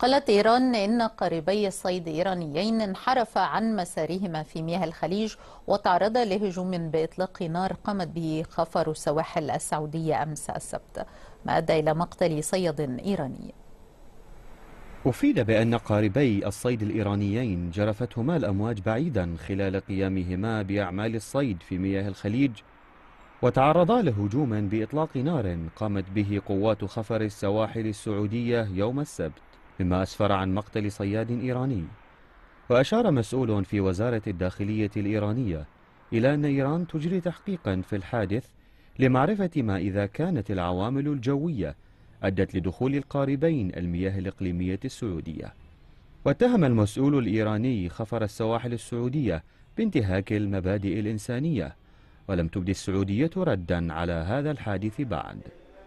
قالت إيران إن قاربي الصيد إيرانيين انحرفا عن مسارهما في مياه الخليج وتعرضا لهجوم بإطلاق نار قامت به خفر السواحل السعودية أمس السبت ما أدى إلى مقتل صيد إيراني. أفيد بأن قاربي الصيد الإيرانيين جرفتهما الأمواج بعيدا خلال قيامهما بأعمال الصيد في مياه الخليج وتعرضا لهجوم بإطلاق نار قامت به قوات خفر السواحل السعودية يوم السبت. مما أسفر عن مقتل صياد إيراني. وأشار مسؤول في وزارة الداخلية الإيرانية إلى أن إيران تجري تحقيقا في الحادث لمعرفة ما إذا كانت العوامل الجوية أدت لدخول القاربين المياه الإقليمية السعودية. واتهم المسؤول الإيراني خفر السواحل السعودية بانتهاك المبادئ الإنسانية ولم تبدي السعودية ردا على هذا الحادث بعد.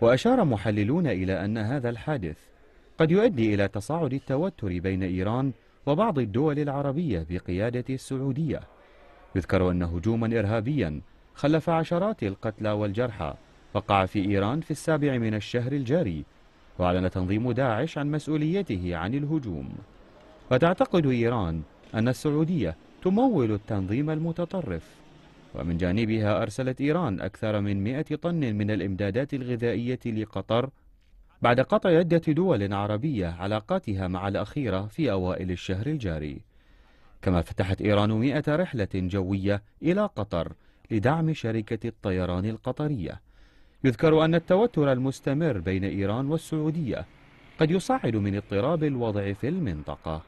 وأشار محللون إلى أن هذا الحادث قد يؤدي إلى تصاعد التوتر بين إيران وبعض الدول العربية بقيادة السعودية. يذكر أن هجوما إرهابيا خلف عشرات القتلى والجرحى وقع في إيران في السابع من الشهر الجاري وأعلن تنظيم داعش عن مسؤوليته عن الهجوم. وتعتقد إيران أن السعودية تمول التنظيم المتطرف ومن جانبها أرسلت إيران أكثر من 100 طن من الإمدادات الغذائية لقطر بعد قطع عدة دول عربية علاقاتها مع الأخيرة في أوائل الشهر الجاري. كما فتحت إيران 100 رحلة جوية إلى قطر لدعم شركة الطيران القطرية. يذكر أن التوتر المستمر بين إيران والسعودية قد يصعد من اضطراب الوضع في المنطقة.